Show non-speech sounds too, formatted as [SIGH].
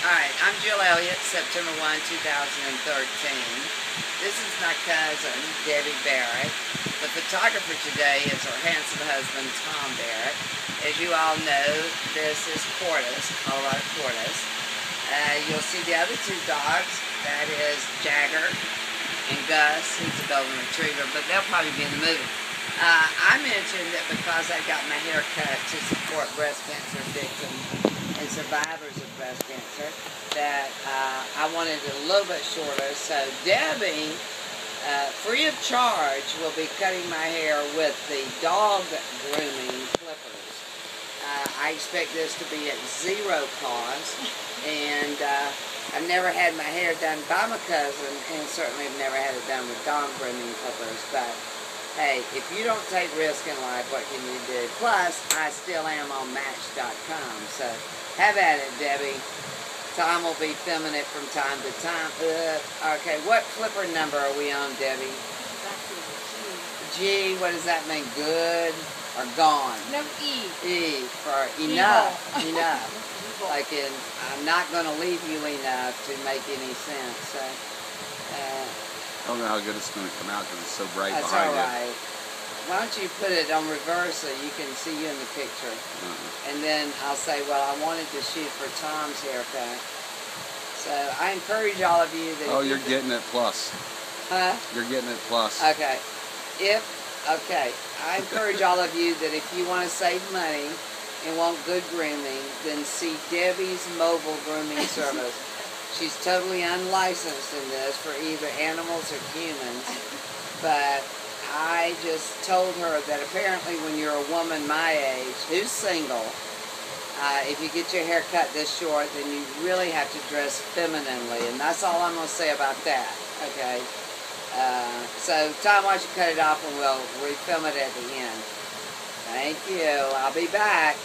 Alright, I'm Jill Elliott, September 1, 2013. This is my cousin, Debbie Barrett. The photographer today is her handsome husband, Tom Barrett. As you all know, this is Quartus, Colorado Quartus. Uh, you'll see the other two dogs. That is Jagger and Gus. He's a golden retriever, but they'll probably be in the movie. Uh, I mentioned that because I got my hair cut to support breast cancer victims and survivors of breast cancer that uh, I wanted it a little bit shorter. So Debbie, uh, free of charge, will be cutting my hair with the dog grooming clippers. Uh, I expect this to be at zero cost, and uh, I've never had my hair done by my cousin, and certainly have never had it done with dog grooming clippers, but hey, if you don't take risk in life, what can you do? Plus, I still am on Match.com, so have at it, Debbie. Tom will be filming it from time to time. Uh, okay, what flipper number are we on, Debbie? G, what does that mean? Good or gone? No, E. E for enough. enough. [LAUGHS] like in, I'm not going to leave you enough to make any sense. So, uh, I don't know how good it's going to come out because it's so bright that's behind all right. Why don't you put it on reverse so you can see you in the picture? Uh-uh. And then I'll say, well, I wanted to shoot for Tom's haircut. So I encourage all of you that. Oh, you're you- getting it plus. Huh? You're getting it plus. Okay. If okay, I encourage all of you that if you want to save money and want good grooming, then see Debbie's mobile grooming [LAUGHS] service. She's totally unlicensed in this for either animals or humans, but I just told her that apparently when you're a woman my age who's single, uh, if you get your hair cut this short, then you really have to dress femininely, and that's all I'm going to say about that. Okay. Uh, so, Tom, why don't you cut it off and we'll refilm it at the end. Thank you. I'll be back.